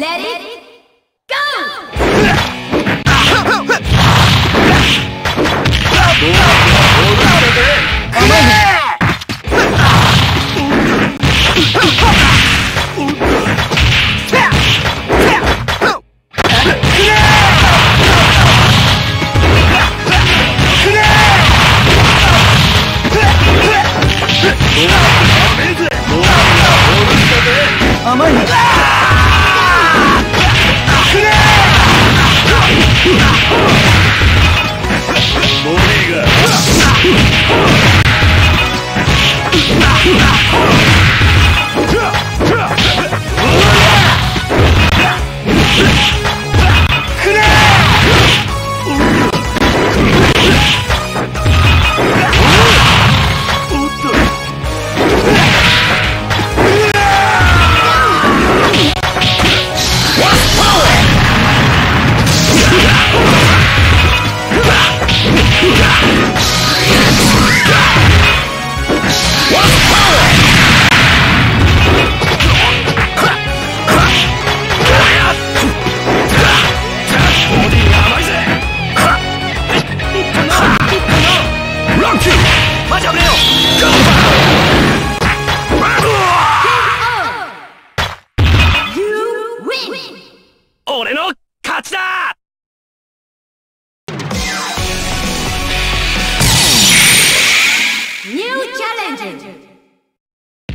Let it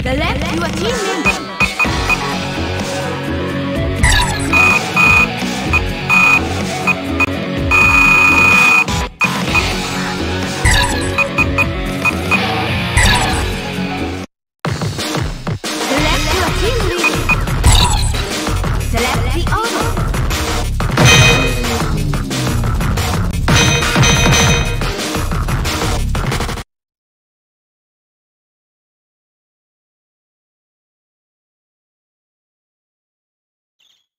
The left, you are team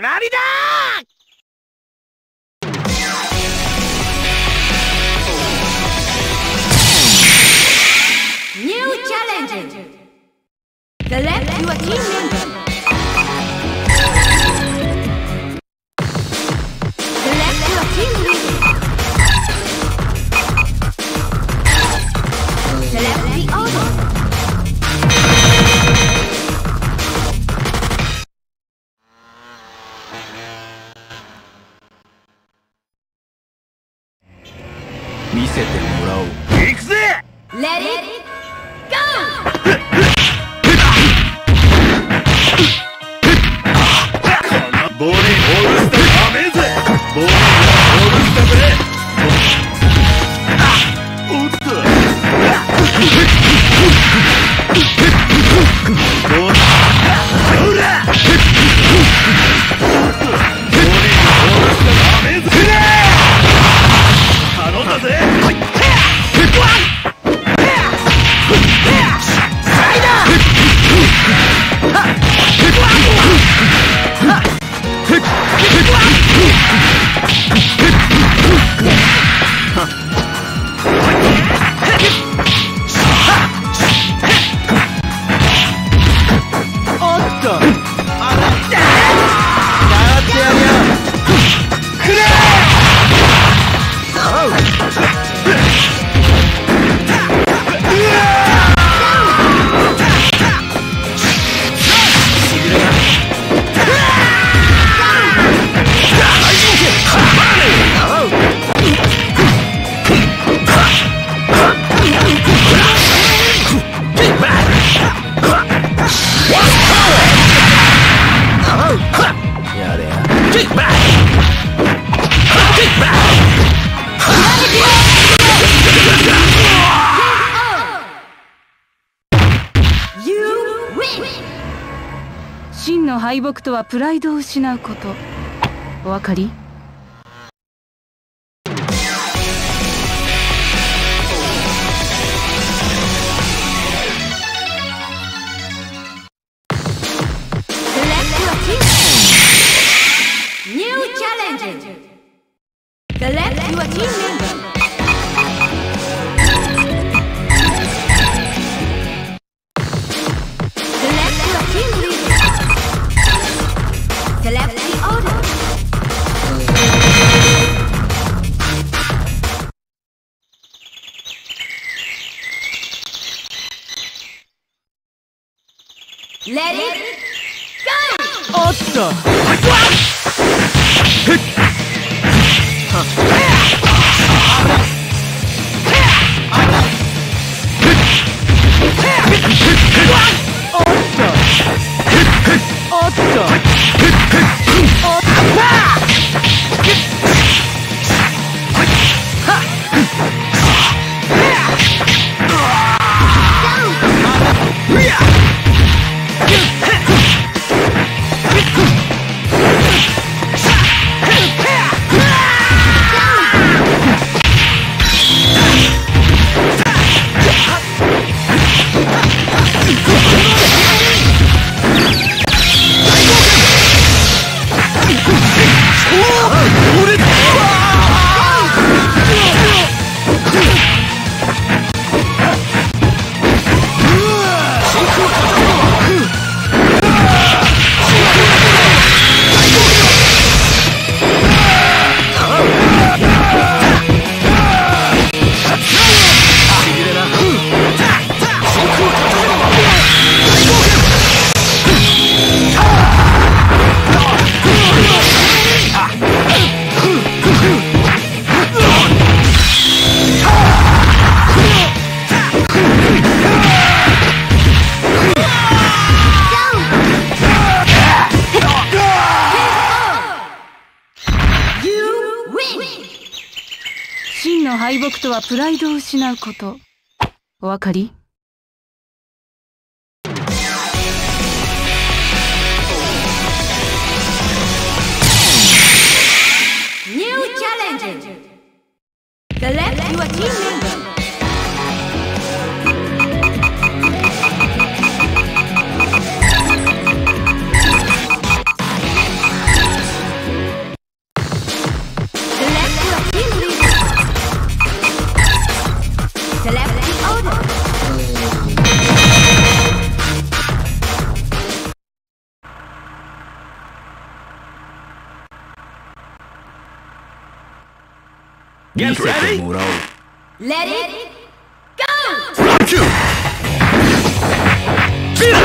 決まりだけてる僕とはプライドを失うこと。お分かり？Let it go! あったあった真の敗北とはプライドを失うことお分かり New challenge. Select your teammate! Get 見せて ready もらおう Let it go! ボディが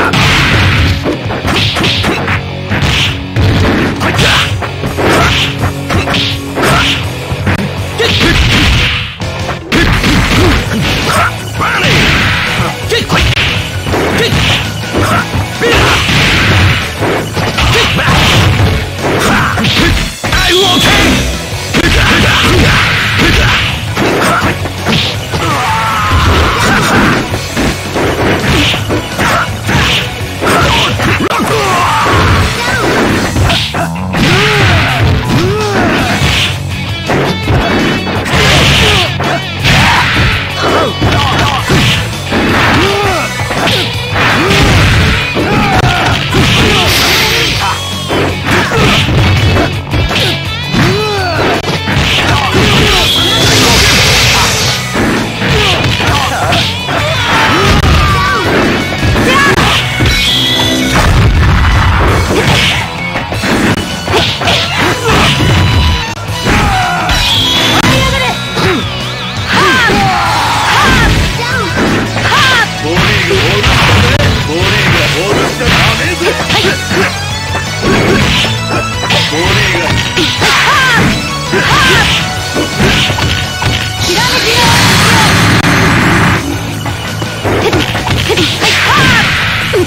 オー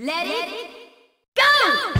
Let, it, it go! go!